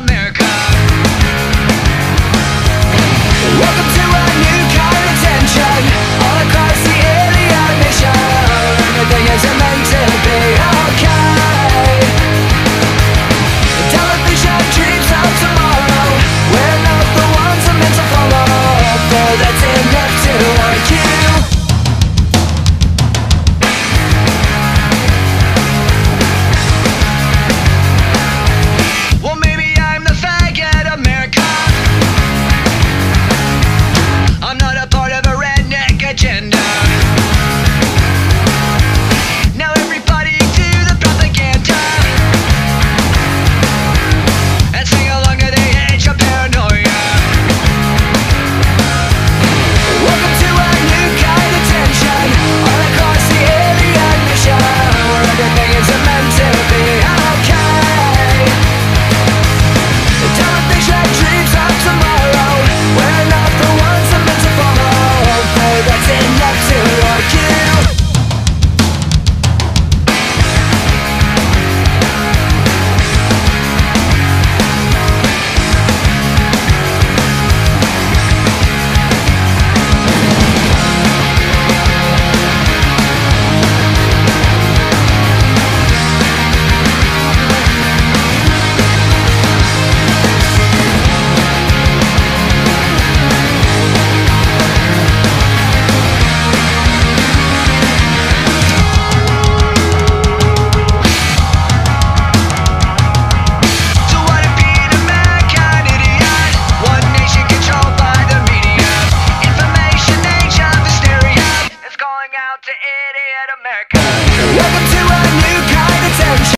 America. idiot America. Welcome to a new kind of tension.